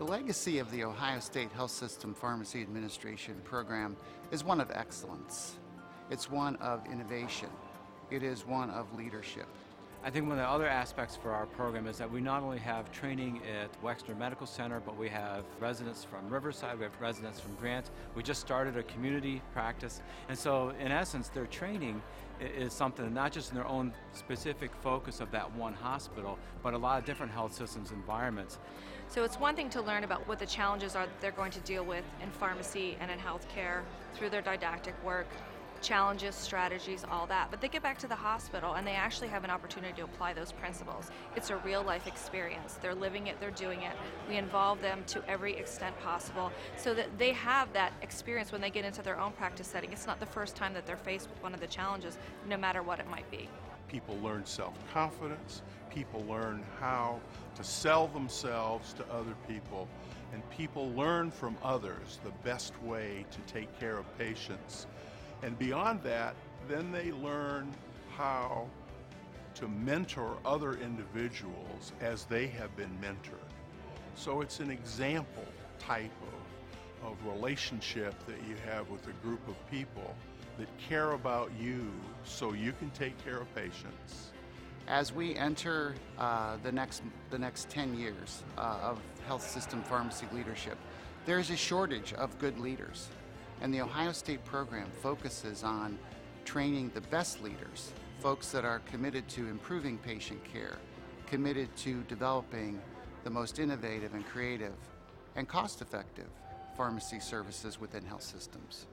The legacy of the Ohio State Health System Pharmacy Administration program is one of excellence. It's one of innovation. It is one of leadership. I think one of the other aspects for our program is that we not only have training at Wexner Medical Center, but we have residents from Riverside, we have residents from Grant. We just started a community practice. And so, in essence, their training is something not just in their own specific focus of that one hospital, but a lot of different health systems environments. So it's one thing to learn about what the challenges are that they're going to deal with in pharmacy and in healthcare through their didactic work, challenges, strategies, all that. But they get back to the hospital and they actually have an opportunity to apply those principles. It's a real life experience. They're living it, they're doing it. We involve them to every extent possible so that they have that experience when they get into their own practice setting. It's not the first time that they're faced with one of the challenges, no matter what it might be. People learn self confidence, people learn how to sell themselves to other people, and people learn from others the best way to take care of patients. And beyond that, then they learn how to mentor other individuals as they have been mentored. So it's an example type of, of relationship that you have with a group of people that care about you so you can take care of patients. As we enter uh, the next the next 10 years uh, of health system pharmacy leadership, there is a shortage of good leaders. And the Ohio State program focuses on training the best leaders, folks that are committed to improving patient care, committed to developing the most innovative and creative and cost effective pharmacy services within health systems.